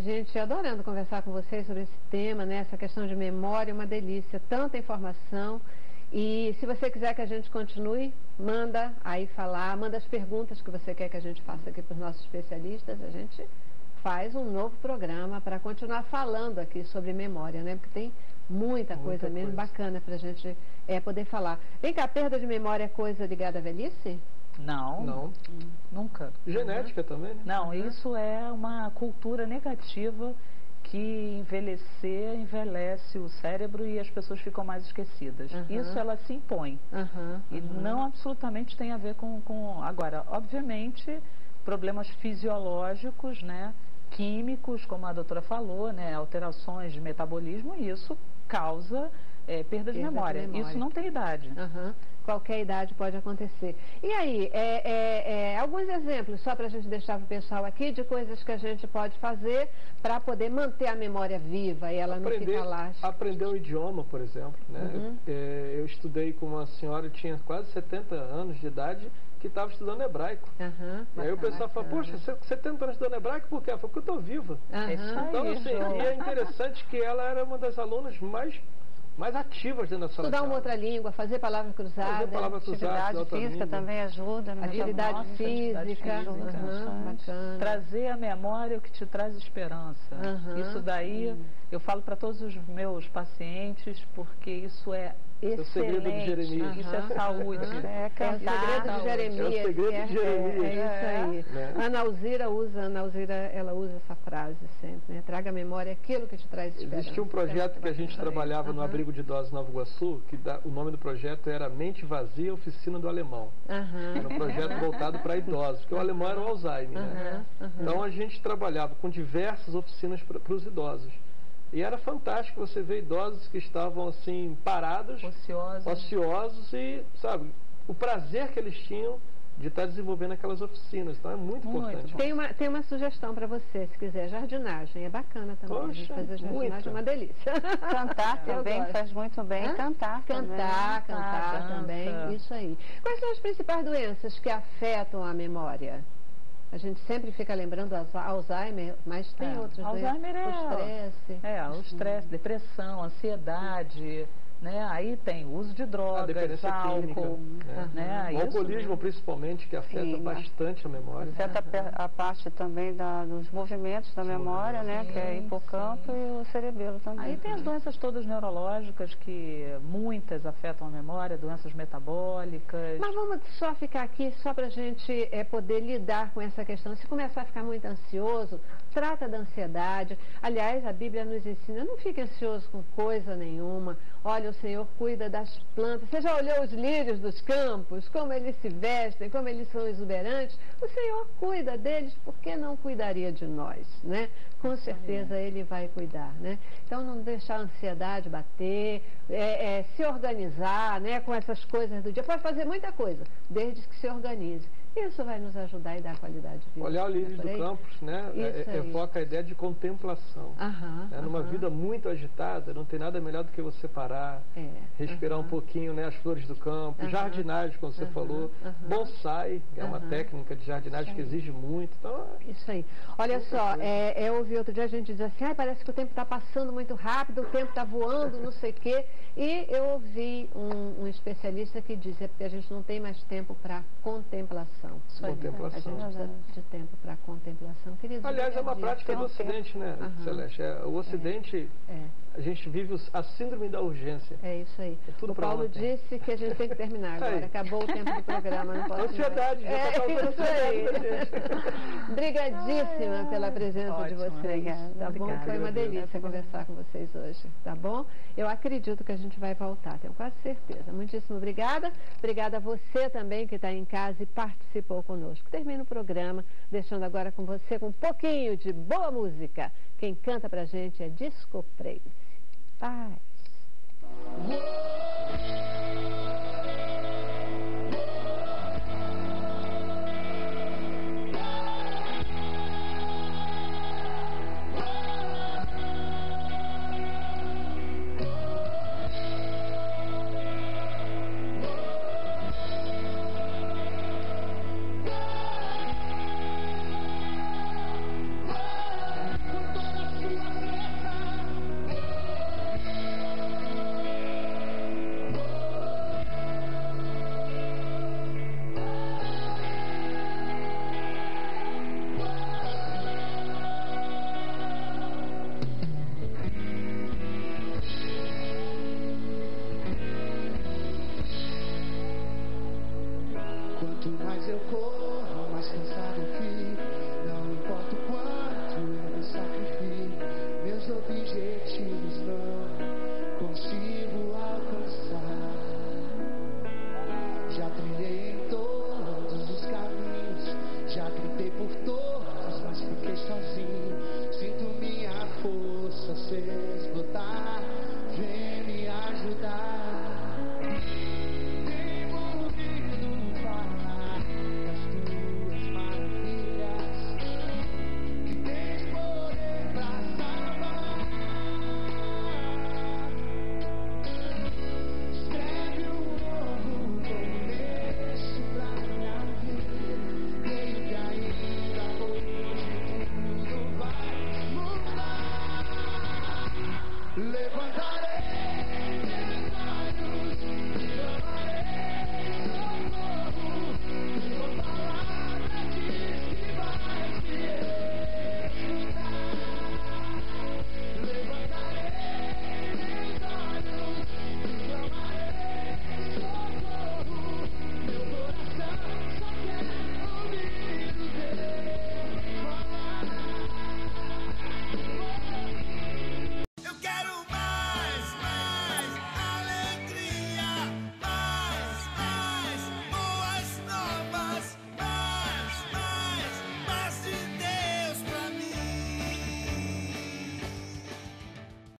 Gente, adorando conversar com vocês sobre esse tema, né? Essa questão de memória, uma delícia, tanta informação. E se você quiser que a gente continue, manda aí falar, manda as perguntas que você quer que a gente faça aqui para os nossos especialistas. A gente faz um novo programa para continuar falando aqui sobre memória, né? Porque tem muita, muita coisa mesmo bacana para a gente é, poder falar. Vem cá, perda de memória é coisa ligada à velhice? Não. Não. Nunca. Genética uhum. também, né? Não, uhum. isso é uma cultura negativa que envelhecer envelhece o cérebro e as pessoas ficam mais esquecidas. Uhum. Isso ela se impõe. Uhum. E não absolutamente tem a ver com, com. Agora, obviamente, problemas fisiológicos, né? Químicos, como a doutora falou, né? Alterações de metabolismo, isso causa é, perda, de, perda memória. de, memória. Isso não tem idade. Uhum. Qualquer idade pode acontecer. E aí, é, é, é alguns exemplos, só para a gente deixar para o pessoal aqui, de coisas que a gente pode fazer para poder manter a memória viva e ela aprender, não ficar lá. Aprender um idioma, por exemplo. Né? Uhum. Eu, é, eu estudei com uma senhora que tinha quase 70 anos de idade que estava estudando hebraico. Uhum, e aí o pessoal fala, poxa, 70 anos estudando hebraico por quê? Ela falou, porque eu estou viva. Uhum. Então, assim, e é interessante que ela era uma das alunas mais mais ativas dentro da sala Estudar uma outra língua, fazer palavra cruzada. Fazer palavra cruzada. Atividade física também ajuda. Né? Atividade Nossa, física. Atividade física. Uhum, bacana. Trazer a memória o que te traz esperança. Uhum. Isso daí, eu falo para todos os meus pacientes, porque isso é Excelente. É o segredo de Jeremias. Uhum. Isso é saúde. É, cantar. É o segredo de Jeremias. É o segredo de é, Jeremias. É, é isso aí. Né? Ana Alzira usa, Ana Alzira, ela usa essa frase sempre, né? Traga à memória aquilo que te traz esperança. Existia um projeto que a gente trabalhava uhum. no abrigo de idosos Nova Iguaçu, que o nome do projeto era Mente Vazia, Oficina do Alemão. Uhum. Era um projeto voltado para idosos, porque o alemão era o Alzheimer. Né? Então a gente trabalhava com diversas oficinas para os idosos. E era fantástico você ver idosos que estavam assim parados, ociosos, ociosos e, sabe, o prazer que eles tinham de estar desenvolvendo aquelas oficinas. Então é muito, muito importante. Tem uma, tem uma sugestão para você, se quiser, jardinagem. É bacana também. Poxa, fazer jardinagem muito. é uma delícia. Cantar também faz muito bem. Hã? Cantar. Cantar, também. cantar ah, também. Isso aí. Quais são as principais doenças que afetam a memória? A gente sempre fica lembrando Alzheimer, mas tem é. outros, Alzheimer né? é o estresse. É, o estresse, depressão, ansiedade, né? Aí tem uso de drogas, álcool, né? né? O alcoolismo principalmente, que afeta Sim, bastante a memória. Afeta a parte também da, dos movimentos da memória, né? que é hipocampo sim. e o cerebelo também. Aí tem as doenças todas neurológicas que muitas afetam a memória, doenças metabólicas. Mas vamos só ficar aqui só para a gente é, poder lidar com essa questão. Se começar a ficar muito ansioso, trata da ansiedade. Aliás, a Bíblia nos ensina, não fique ansioso com coisa nenhuma. Olha, o Senhor cuida das plantas. Você já olhou os lírios dos campos, como eles se vestem, como eles são exuberantes? O Senhor cuida deles, por que não cuidaria de nós, né? Com certeza Ele vai cuidar, né? Então, não deixar a ansiedade bater, é, é, se organizar, né? Com essas coisas do dia. Pode fazer muita coisa, desde que se organize. Isso vai nos ajudar e dar qualidade de vida. Olhar o Lírios do Campos, né? É, evoca a ideia de contemplação. Aham, né? Numa vida muito agitada, não tem nada melhor do que você parar, é, respirar aham. um pouquinho, né? As flores do campo, aham, jardinagem, como você falou, bonsai, é uma técnica de jardinagem que exige muito. Então, Isso aí. Olha só, é, eu ouvi outro dia a gente dizer assim, ah, parece que o tempo está passando muito rápido, o tempo está voando, não sei o quê. E eu ouvi um, um especialista que diz, é porque a gente não tem mais tempo para contemplação contemplação. Contemplação. A gente precisa de tempo para contemplação. Queridos, Aliás, é uma prática do Ocidente, né, uhum. Celeste? É, o Ocidente, é. É. a gente vive a síndrome da urgência. É isso aí. É tudo o Paulo ontem. disse que a gente tem que terminar agora. Acabou o tempo do programa, não pode Ansiedade, é, tá isso aí. Obrigadíssima pela presença Ótimo, de vocês. Obrigada. Tá bom? Obrigada. Foi uma delícia conversar com vocês hoje. Tá bom? Eu acredito que a gente vai voltar, tenho quase certeza. Muitíssimo obrigada. Obrigada a você também que está em casa e participou conosco. Termino o programa deixando agora com você com um pouquinho de boa música. Quem canta pra gente é Disco Praise. Paz.